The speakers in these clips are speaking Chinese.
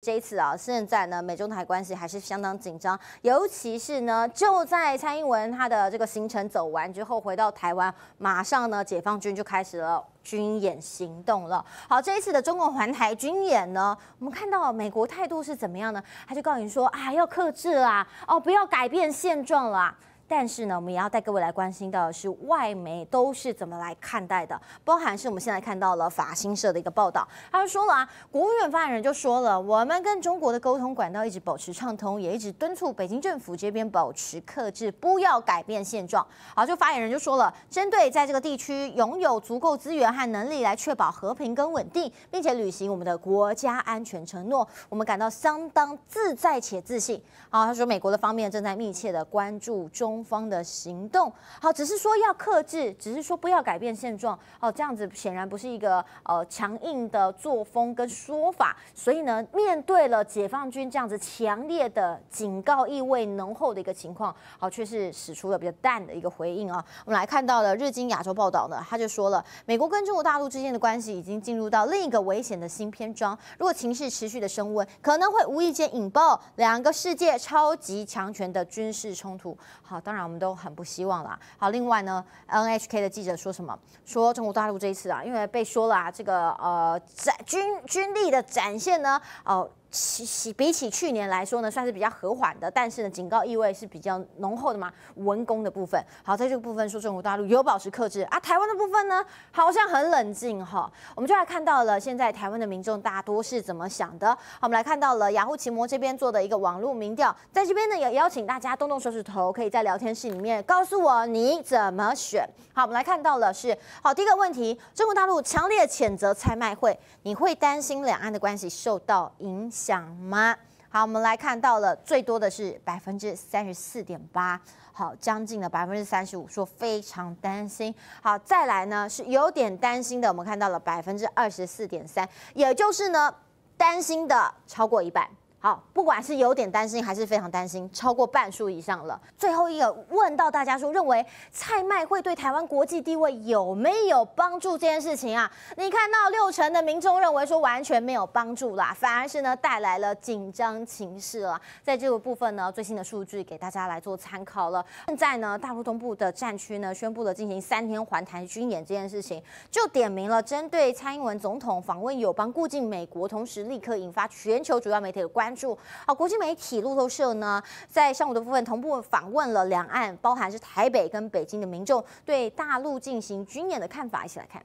这一次啊，现在呢，美中台关系还是相当紧张，尤其是呢，就在蔡英文他的这个行程走完之后，回到台湾，马上呢，解放军就开始了军演行动了。好，这一次的中共环台军演呢，我们看到美国态度是怎么样呢？他就告诉你说啊，要克制啊，哦，不要改变现状啦。但是呢，我们也要带各位来关心到的是，外媒都是怎么来看待的？包含是我们现在看到了法新社的一个报道，他就说了啊，国务院发言人就说了，我们跟中国的沟通管道一直保持畅通，也一直敦促北京政府这边保持克制，不要改变现状。好，就发言人就说了，针对在这个地区拥有足够资源和能力来确保和平跟稳定，并且履行我们的国家安全承诺，我们感到相当自在且自信。好，他说美国的方面正在密切的关注中。中方的行动好，只是说要克制，只是说不要改变现状哦，这样子显然不是一个呃强硬的作风跟说法。所以呢，面对了解放军这样子强烈的警告意味浓厚的一个情况，好，却是使出了比较淡的一个回应啊。我们来看到了日经亚洲报道呢，他就说了，美国跟中国大陆之间的关系已经进入到另一个危险的新篇章。如果情势持续的升温，可能会无意间引爆两个世界超级强权的军事冲突。好，当然。我们都很不希望啦。好，另外呢，NHK 的记者说什么？说中国大陆这一次啊，因为被说了啊，这个呃展军军力的展现呢，哦。起比起去年来说呢，算是比较和缓的，但是呢，警告意味是比较浓厚的嘛。文攻的部分，好，在这个部分说中国大陆有保持克制啊。台湾的部分呢，好像很冷静哈。我们就来看到了现在台湾的民众大多是怎么想的。好，我们来看到了雅虎奇摩这边做的一个网络民调，在这边呢也邀请大家动动手指头，可以在聊天室里面告诉我你怎么选。好，我们来看到了是好第一个问题，中国大陆强烈谴责拍卖会，你会担心两岸的关系受到影响？想吗？好，我们来看到了最多的是百分之三十四点八，好，将近了百分之三十五，说非常担心。好，再来呢是有点担心的，我们看到了百分之二十四点三，也就是呢担心的超过一半。好，不管是有点担心还是非常担心，超过半数以上了。最后一个问到大家说，认为蔡麦会对台湾国际地位有没有帮助这件事情啊？你看到六成的民众认为说完全没有帮助啦，反而是呢带来了紧张情势了。在这个部分呢，最新的数据给大家来做参考了。现在呢，大陆东部的战区呢宣布了进行三天环台军演这件事情，就点明了针对蔡英文总统访问友邦顾境美国，同时立刻引发全球主要媒体的关。关注好，国际媒体路透社呢，在上午的部分同步访问了两岸，包含是台北跟北京的民众对大陆进行军演的看法，一起来看。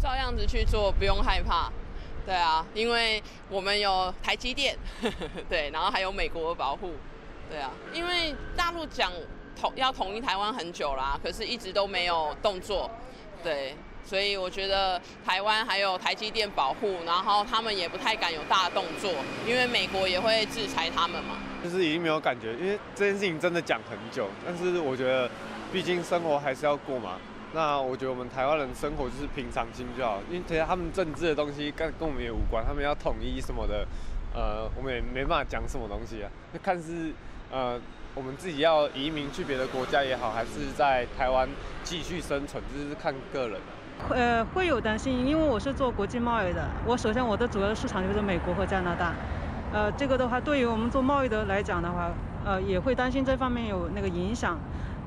照样子去做，不用害怕。对啊，因为我们有台积电，对，然后还有美国的保护。对啊，因为大陆讲统要统一台湾很久啦，可是一直都没有动作。对。所以我觉得台湾还有台积电保护，然后他们也不太敢有大动作，因为美国也会制裁他们嘛。就是已经没有感觉，因为这件事情真的讲很久。但是我觉得，毕竟生活还是要过嘛。那我觉得我们台湾人生活就是平常心就好，因为其实他们政治的东西跟跟我们也无关，他们要统一什么的，呃，我们也没办法讲什么东西啊。就看是呃，我们自己要移民去别的国家也好，还是在台湾继续生存，就是看个人。呃，会有担心，因为我是做国际贸易的。我首先我的主要市场就是美国和加拿大。呃，这个的话，对于我们做贸易的来讲的话，呃，也会担心这方面有那个影响。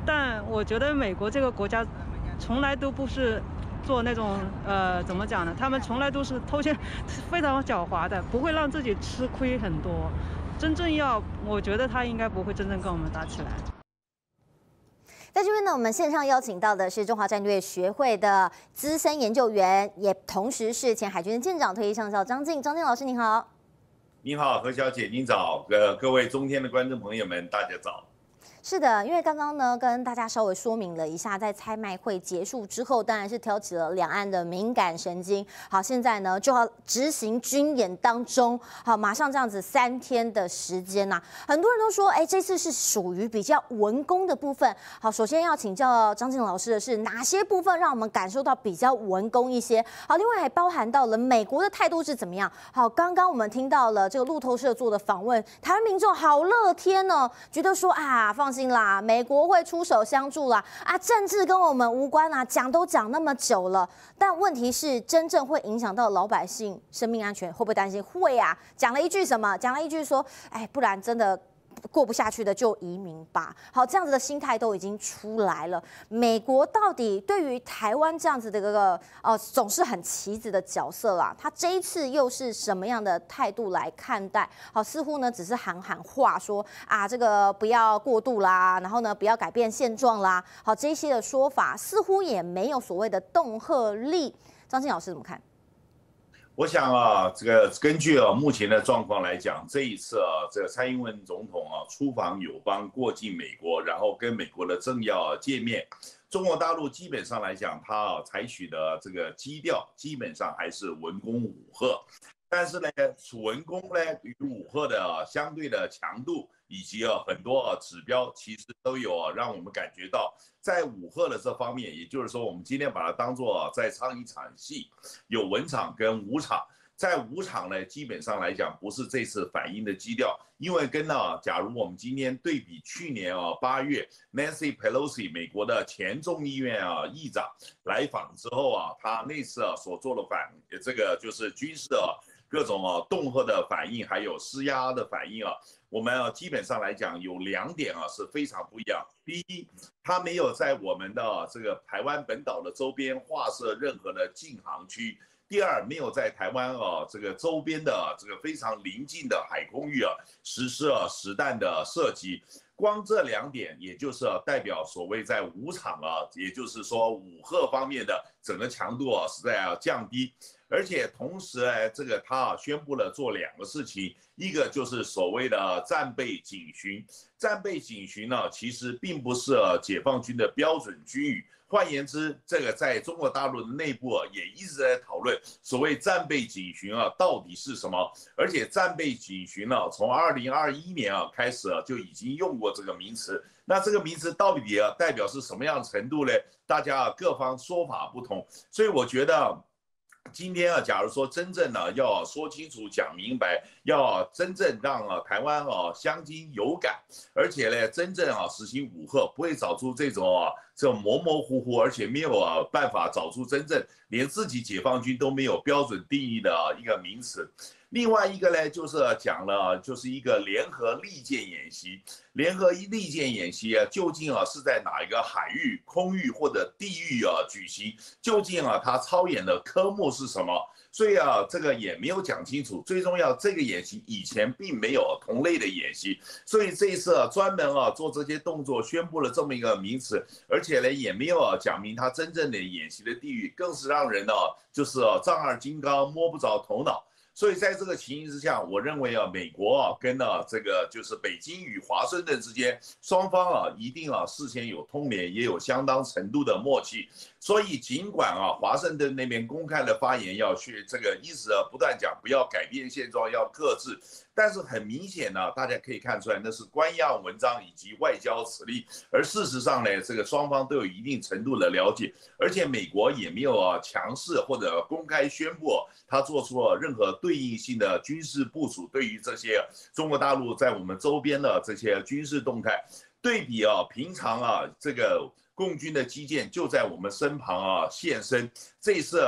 但我觉得美国这个国家从来都不是做那种呃，怎么讲呢？他们从来都是偷奸，非常狡猾的，不会让自己吃亏很多。真正要，我觉得他应该不会真正跟我们打起来。在这边呢，我们线上邀请到的是中华战略学会的资深研究员，也同时是前海军的舰长、退役上校张静。张静老师您好，您好，何小姐您早，呃，各位中天的观众朋友们，大家早。是的，因为刚刚呢跟大家稍微说明了一下，在拆麦会结束之后，当然是挑起了两岸的敏感神经。好，现在呢就要执行军演当中，好，马上这样子三天的时间呐，很多人都说，哎，这次是属于比较文攻的部分。好，首先要请教张静老师的是哪些部分让我们感受到比较文攻一些？好，另外还包含到了美国的态度是怎么样？好，刚刚我们听到了这个路透社做的访问，台湾民众好乐天哦，觉得说啊放。心啦，美国会出手相助啦。啊，政治跟我们无关啊，讲都讲那么久了，但问题是真正会影响到老百姓生命安全，会不会担心？会啊，讲了一句什么？讲了一句说，哎，不然真的。过不下去的就移民吧。好，这样子的心态都已经出来了。美国到底对于台湾这样子的一个呃总是很棋子的角色啦，他这一次又是什么样的态度来看待？好，似乎呢只是喊喊话说啊，这个不要过度啦，然后呢不要改变现状啦。好，这些的说法似乎也没有所谓的恫吓力。张静老师怎么看？我想啊，这个根据啊目前的状况来讲，这一次啊，这个蔡英文总统啊出访友邦，过境美国，然后跟美国的政要见面，中国大陆基本上来讲，他啊采取的这个基调，基本上还是文攻武赫。但是呢，楚文攻呢与武赫的相对的强度以及啊很多啊指标，其实都有啊让我们感觉到，在武赫的这方面，也就是说，我们今天把它当做在唱一场戏，有文场跟武场。在武场呢，基本上来讲不是这次反应的基调，因为跟呢，假如我们今天对比去年啊八月，Nancy Pelosi 美国的前众议院啊议长来访之后啊，他那次啊所做的反，这个就是军事啊。各种啊恫吓的反应，还有施压的反应啊，我们啊基本上来讲有两点啊是非常不一样。第一，他没有在我们的这个台湾本岛的周边划设任何的禁航区；第二，没有在台湾啊这个周边的这个非常临近的海空域啊实施啊实弹的射击。光这两点，也就是代表所谓在武场啊，也就是说武赫方面的整个强度啊是在要降低。而且同时呢，这个他啊宣布了做两个事情，一个就是所谓的战备警巡。战备警巡呢，其实并不是解放军的标准军语。换言之，这个在中国大陆的内部，也一直在讨论所谓战备警巡啊到底是什么。而且战备警巡呢，从二零二一年啊开始啊就已经用过这个名词。那这个名词到底啊代表是什么样程度呢？大家各方说法不同。所以我觉得。今天啊，假如说真正呢要说清楚、讲明白，要真正让啊台湾啊乡亲有感，而且呢真正啊实行武赫，不会找出这种啊这模模糊糊，而且没有啊办法找出真正连自己解放军都没有标准定义的一个名词。另外一个呢，就是讲了，就是一个联合利剑演习。联合利剑演习啊，究竟啊是在哪一个海域、空域或者地域啊举行？究竟啊它操演的科目是什么？所以啊，这个也没有讲清楚。最重要，这个演习以前并没有同类的演习，所以这一次啊专门啊做这些动作，宣布了这么一个名词，而且呢也没有讲明它真正的演习的地域，更是让人呢就是啊丈二金刚摸不着头脑。所以在这个情形之下，我认为啊，美国啊跟啊这个就是北京与华盛顿之间，双方啊一定啊事先有通联，也有相当程度的默契。所以尽管啊华盛顿那边公开的发言要去这个一直啊不断讲不要改变现状，要克制。但是很明显呢，大家可以看出来，那是官样文章以及外交实力。而事实上呢，这个双方都有一定程度的了解，而且美国也没有啊强势或者公开宣布他做出了任何对应性的军事部署。对于这些中国大陆在我们周边的这些军事动态，对比啊，平常啊，这个共军的基建就在我们身旁啊现身。这一次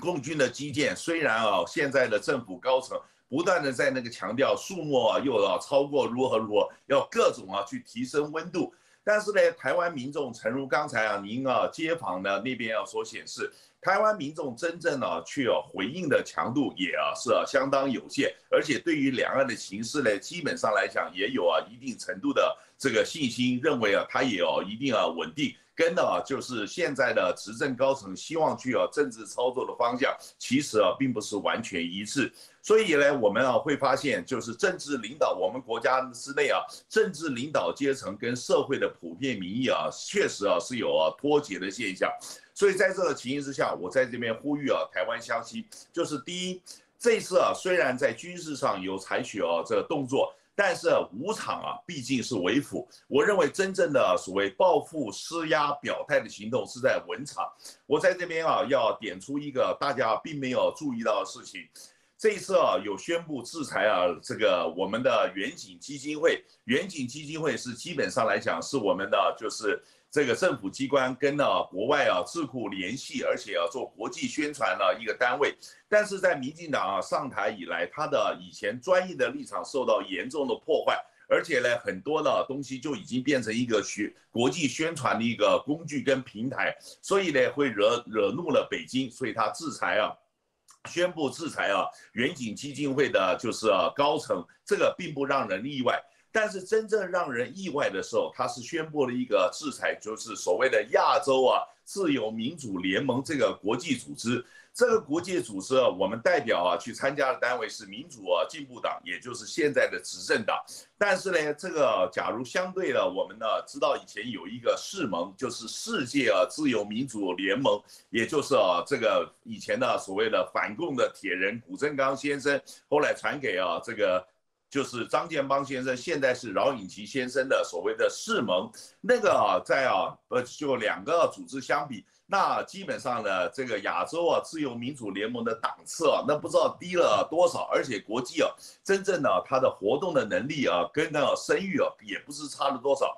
共军的基建虽然啊，现在的政府高层。不断的在那个强调数目啊又要超过如何如何，要各种啊去提升温度。但是呢，台湾民众诚如刚才啊您啊街坊的那边要所显示，台湾民众真正啊去啊回应的强度也是相当有限，而且对于两岸的形势呢，基本上来讲也有啊一定程度的这个信心，认为啊它也有一定啊稳定。跟的就是现在的执政高层希望去啊政治操作的方向，其实啊并不是完全一致。所以呢，我们啊会发现，就是政治领导，我们国家之内啊，政治领导阶层跟社会的普遍民意啊，确实啊是有啊脱节的现象。所以在这个情形之下，我在这边呼吁啊，台湾消息，就是第一，这次啊虽然在军事上有采取啊这动作。但是武场啊，毕竟是为辅。我认为真正的所谓报复、施压、表态的行动是在文场。我在这边啊，要点出一个大家并没有注意到的事情。这一次啊有宣布制裁啊，这个我们的远景基金会，远景基金会是基本上来讲是我们的就是这个政府机关跟呢国外啊智库联系，而且要做国际宣传的一个单位。但是在民进党啊上台以来，他的以前专业的立场受到严重的破坏。而且呢，很多的东西就已经变成一个宣国际宣传的一个工具跟平台，所以呢，会惹惹怒了北京，所以他制裁啊，宣布制裁啊，远景基金会的就是高层，这个并不让人意外。但是真正让人意外的时候，他是宣布了一个制裁，就是所谓的亚洲啊自由民主联盟这个国际组织。这个国际组织啊，我们代表啊去参加的单位是民主啊进步党，也就是现在的执政党。但是呢，这个假如相对的，我们呢知道以前有一个世盟，就是世界啊自由民主联盟，也就是啊这个以前的所谓的反共的铁人古正刚先生，后来传给啊这个就是张建邦先生，现在是饶颖琪先生的所谓的世盟。那个啊在啊呃就两个组织相比。那基本上呢，这个亚洲啊，自由民主联盟的档次啊，那不知道低了多少，而且国际啊，真正的它的活动的能力啊，跟那个声誉啊，也不是差了多少。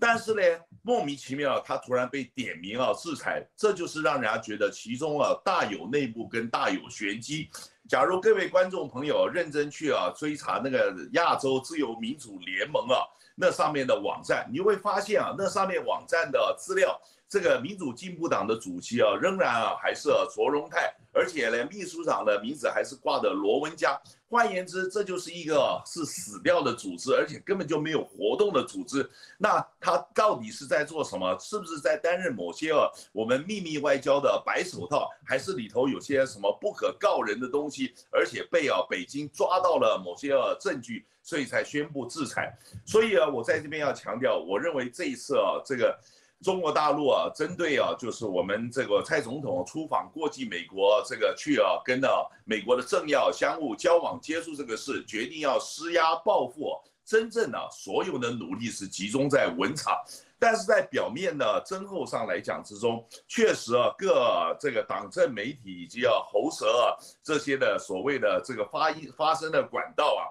但是呢，莫名其妙，他突然被点名啊，制裁，这就是让人家觉得其中啊，大有内部跟大有玄机。假如各位观众朋友认真去啊追查那个亚洲自由民主联盟啊，那上面的网站，你会发现啊，那上面网站的资料。这个民主进步党的主席啊，仍然啊还是卓荣泰，而且呢，秘书长的名字还是挂的罗文嘉。换言之，这就是一个是死掉的组织，而且根本就没有活动的组织。那他到底是在做什么？是不是在担任某些啊我们秘密外交的白手套，还是里头有些什么不可告人的东西？而且被啊北京抓到了某些啊证据，所以才宣布制裁。所以啊，我在这边要强调，我认为这一次啊这个。中国大陆啊，针对啊，就是我们这个蔡总统出访过境美国，这个去啊，跟啊美国的政要相互交往接触这个事，决定要施压报复。真正的所有的努力是集中在文场，但是在表面的增厚上来讲之中，确实啊，各这个党政媒体以及啊喉舌啊这些的所谓的这个发音发声的管道啊，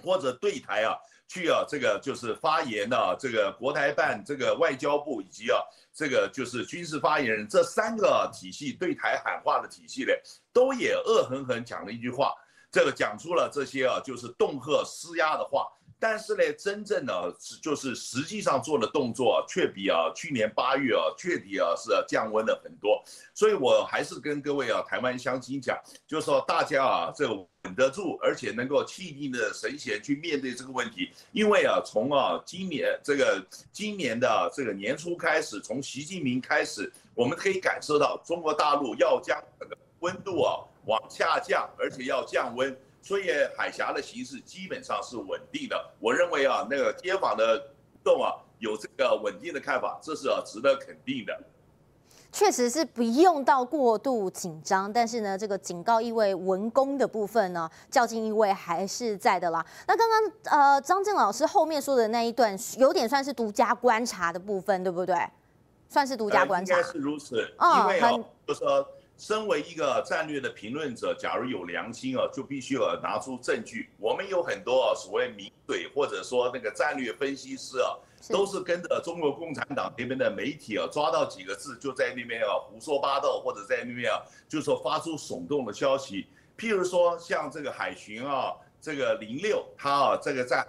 或者对台啊。去啊，这个就是发言的这个国台办、这个外交部以及啊，这个就是军事发言人这三个体系对台喊话的体系呢，都也恶狠狠讲了一句话，这个讲出了这些啊，就是恫吓施压的话。但是呢，真正的就是实际上做的动作，却比啊去年八月啊，确底啊是降温了很多。所以我还是跟各位啊台湾乡亲讲，就是说大家啊这个稳得住，而且能够气定的神闲去面对这个问题。因为啊，从啊今年这个今年的这个年初开始，从习近平开始，我们可以感受到中国大陆要将这个温度啊往下降，而且要降温。所以海峡的形势基本上是稳定的。我认为啊，那个街坊的动啊，有这个稳定的看法，这是啊值得肯定的。确实是不用到过度紧张，但是呢，这个警告意味、文攻的部分呢，较劲意味还是在的啦。那刚刚呃，张震老师后面说的那一段，有点算是独家观察的部分，对不对？算是独家观察，应该是如此。因为啊，就是说。身为一个战略的评论者，假如有良心啊，就必须要拿出证据。我们有很多啊，所谓名嘴或者说那个战略分析师啊，都是跟着中国共产党那边的媒体啊，抓到几个字就在那边啊胡说八道，或者在那边啊就说发出耸动的消息。譬如说像这个海巡啊，这个零六，他啊这个在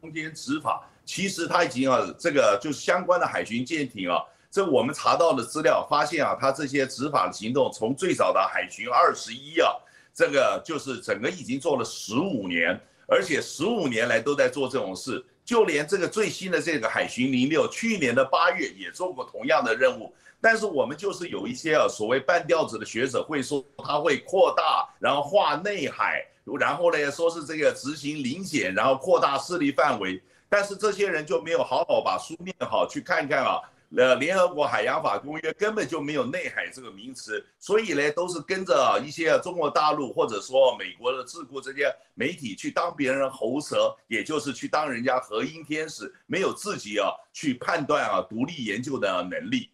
空间执法，其实他已经啊这个就是相关的海巡舰艇啊。这我们查到的资料发现啊，他这些执法的行动，从最早的海巡二十一啊，这个就是整个已经做了十五年，而且十五年来都在做这种事。就连这个最新的这个海巡零六，去年的八月也做过同样的任务。但是我们就是有一些啊所谓半吊子的学者会说他会扩大，然后划内海，然后呢说是这个执行临检，然后扩大势力范围。但是这些人就没有好好把书念好，去看看啊。呃，联合国海洋法公约根本就没有内海这个名词，所以呢，都是跟着一些中国大陆或者说美国的智库这些媒体去当别人喉舌，也就是去当人家和音天使，没有自己啊去判断啊独立研究的能力。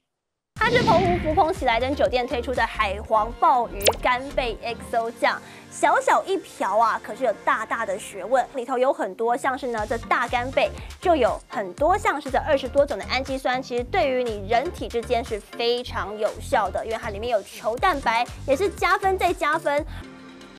它是澎湖福朋喜来登酒店推出的海皇鲍鱼干贝 XO 酱，小小一瓢啊，可是有大大的学问，里头有很多像是呢这大干贝就有很多像是这二十多种的氨基酸，其实对于你人体之间是非常有效的，因为它里面有球蛋白，也是加分再加分。